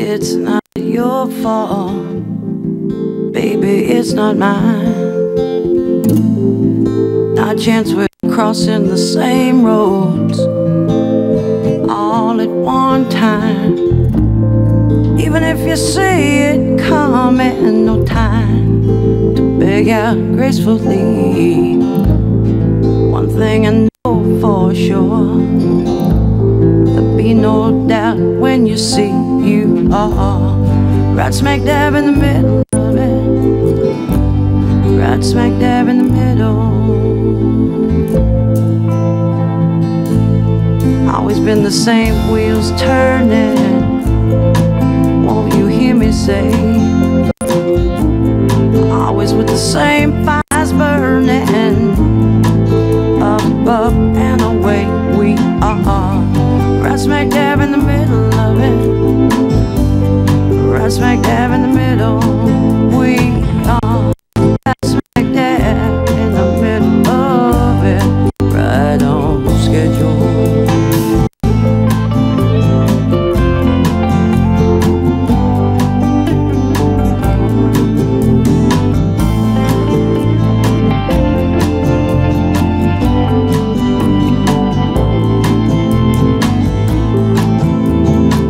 it's not your fault. Baby, it's not mine. Not chance we're crossing the same roads all at one time. Even if you see it coming, no time to beg out gracefully. One thing I know for sure no doubt when you see you are right smack dab in the middle of it. Right smack dab in the middle. Always been the same wheels turning. Won't you hear me say? Always with the same fires smack dab in the middle. We are. Smack dab in the middle of it. Right on schedule.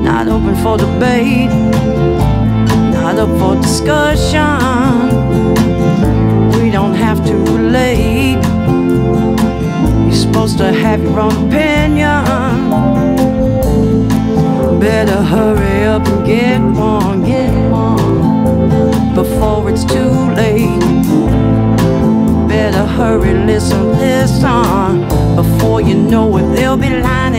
not open for debate, up for discussion. We don't have to relate. You're supposed to have your own opinion. Better hurry up and get one, get one before it's too late. Better hurry, listen, listen before you know it, they'll be lying.